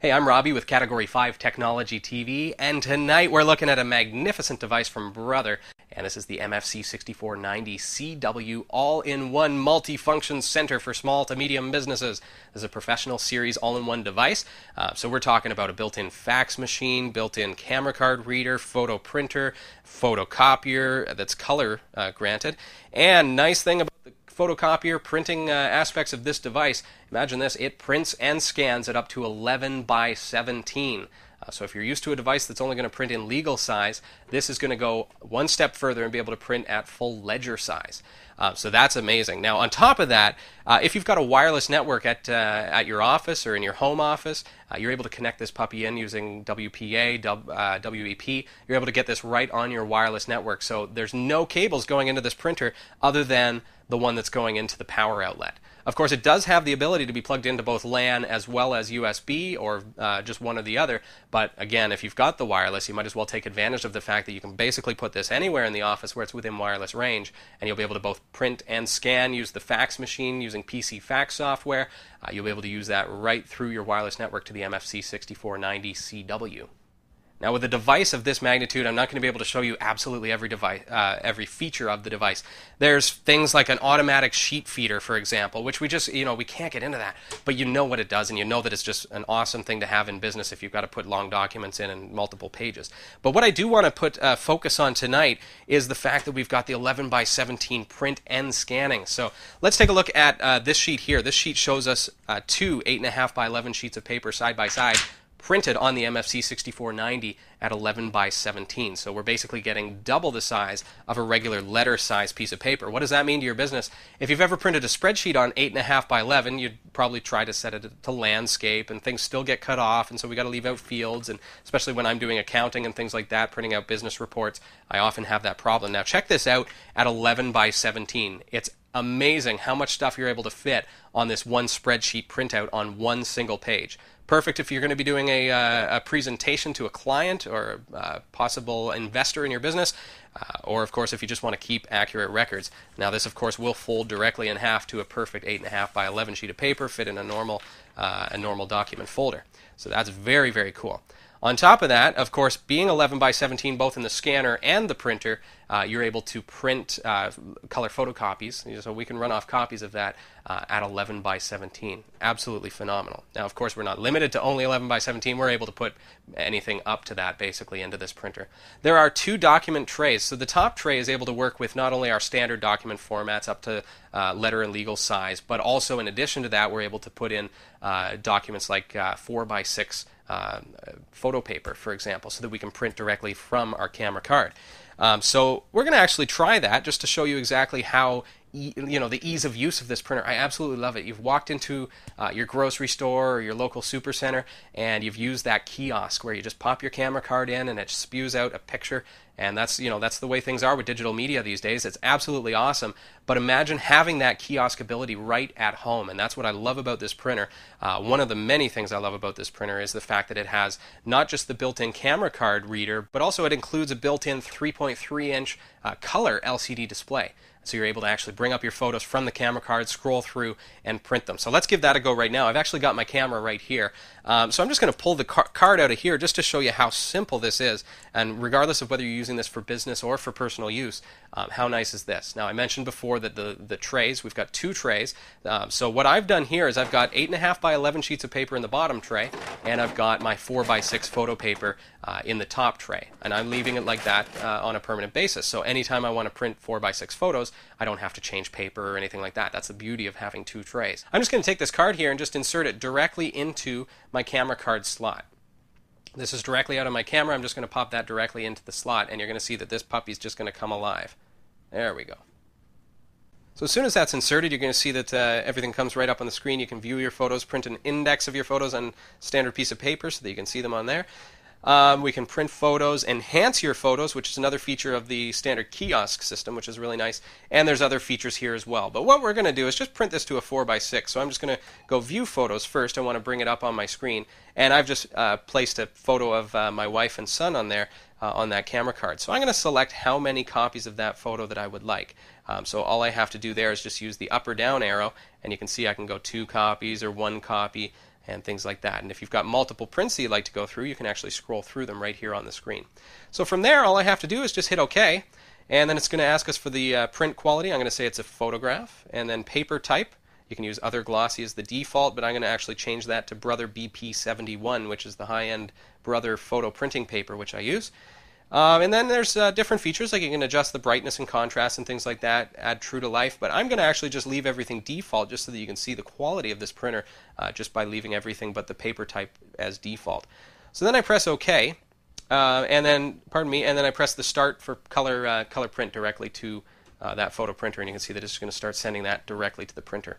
Hey, I'm Robbie with Category 5 Technology TV, and tonight we're looking at a magnificent device from Brother, and this is the MFC 6490 CW all-in-one multifunction center for small to medium businesses. This is a professional series all-in-one device, uh, so we're talking about a built-in fax machine, built-in camera card reader, photo printer, photocopier that's color uh, granted, and nice thing about the photocopier printing uh, aspects of this device, imagine this, it prints and scans at up to 11 by 17. Uh, so if you're used to a device that's only going to print in legal size, this is going to go one step further and be able to print at full ledger size. Uh, so that's amazing. Now, on top of that, uh, if you've got a wireless network at uh, at your office or in your home office, uh, you're able to connect this puppy in using WPA, w, uh, WEP. You're able to get this right on your wireless network. So there's no cables going into this printer other than the one that's going into the power outlet. Of course, it does have the ability to be plugged into both LAN as well as USB or uh, just one or the other. But again, if you've got the wireless, you might as well take advantage of the fact that you can basically put this anywhere in the office where it's within wireless range, and you'll be able to both print and scan, use the fax machine using PC fax software. Uh, you'll be able to use that right through your wireless network to the MFC 6490 CW. Now, with a device of this magnitude, I'm not going to be able to show you absolutely every device, uh, every feature of the device. There's things like an automatic sheet feeder, for example, which we just, you know, we can't get into that, but you know what it does, and you know that it's just an awesome thing to have in business if you've got to put long documents in and multiple pages. But what I do want to put uh, focus on tonight is the fact that we've got the 11 by 17 print and scanning. So let's take a look at uh, this sheet here. This sheet shows us uh, two 8.5 by 11 sheets of paper side by side printed on the MFC 6490 at 11 by 17. So we're basically getting double the size of a regular letter size piece of paper. What does that mean to your business? If you've ever printed a spreadsheet on 8.5 by 11, you'd probably try to set it to landscape, and things still get cut off, and so we got to leave out fields. And especially when I'm doing accounting and things like that, printing out business reports, I often have that problem. Now check this out at 11 by 17. It's amazing how much stuff you're able to fit on this one spreadsheet printout on one single page perfect if you're going to be doing a, uh, a presentation to a client or a possible investor in your business, uh, or of course if you just want to keep accurate records. Now this of course will fold directly in half to a perfect 8.5 by 11 sheet of paper, fit in a normal, uh, a normal document folder. So that's very, very cool. On top of that, of course, being 11 by 17 both in the scanner and the printer, uh, you're able to print uh, color photocopies. So we can run off copies of that uh, at 11 by 17. Absolutely phenomenal. Now, of course, we're not limited to only 11 by 17. We're able to put anything up to that basically into this printer. There are two document trays. So the top tray is able to work with not only our standard document formats up to uh, letter and legal size, but also in addition to that, we're able to put in uh, documents like uh, 4 by 6 uh, photo paper, for example, so that we can print directly from our camera card. Um, so we're going to actually try that just to show you exactly how you know the ease of use of this printer i absolutely love it you've walked into uh, your grocery store or your local super center and you've used that kiosk where you just pop your camera card in and it spews out a picture and that's you know that's the way things are with digital media these days it's absolutely awesome but imagine having that kiosk ability right at home and that's what i love about this printer uh, one of the many things i love about this printer is the fact that it has not just the built-in camera card reader but also it includes a built-in 3.3 inch uh, color lcd display so you're able to actually bring up your photos from the camera card, scroll through, and print them. So let's give that a go right now. I've actually got my camera right here. Um, so I'm just going to pull the car- card out of here just to show you how simple this is. And regardless of whether you're using this for business or for personal use, um, how nice is this? Now I mentioned before that the, the trays, we've got two trays. Um, so what I've done here is I've got 8.5 by 11 sheets of paper in the bottom tray, and I've got my 4 by 6 photo paper uh, in the top tray. And I'm leaving it like that uh, on a permanent basis. So anytime I want to print 4 by 6 photos, I don't have to change paper or anything like that. That's the beauty of having two trays. I'm just going to take this card here and just insert it directly into my camera card slot. This is directly out of my camera. I'm just going to pop that directly into the slot, and you're going to see that this puppy's just going to come alive. There we go. So as soon as that's inserted, you're going to see that uh, everything comes right up on the screen. You can view your photos, print an index of your photos on standard piece of paper so that you can see them on there. Um, we can print photos, enhance your photos, which is another feature of the standard kiosk system, which is really nice. And there's other features here as well. But what we're going to do is just print this to a 4x6. So I'm just going to go view photos first. I want to bring it up on my screen. And I've just uh, placed a photo of uh, my wife and son on there uh, on that camera card. So I'm going to select how many copies of that photo that I would like. Um, so all I have to do there is just use the up or down arrow, and you can see I can go two copies or one copy and things like that. And if you've got multiple prints that you'd like to go through, you can actually scroll through them right here on the screen. So from there, all I have to do is just hit OK, and then it's going to ask us for the uh, print quality. I'm going to say it's a photograph, and then paper type. You can use other glossy as the default, but I'm going to actually change that to Brother BP71, which is the high-end Brother photo printing paper, which I use. Um, and then there's uh, different features like you can adjust the brightness and contrast and things like that, add true to life. But I'm going to actually just leave everything default just so that you can see the quality of this printer uh, just by leaving everything but the paper type as default. So then I press OK, uh, and then pardon me, and then I press the start for color uh, color print directly to uh, that photo printer, and you can see that it's going to start sending that directly to the printer.